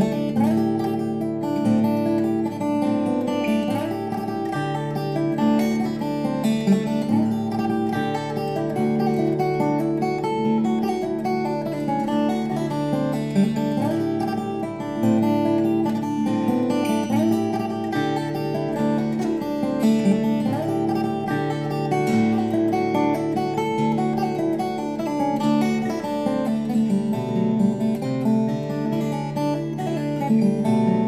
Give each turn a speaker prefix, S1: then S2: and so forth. S1: thank you you. Mm.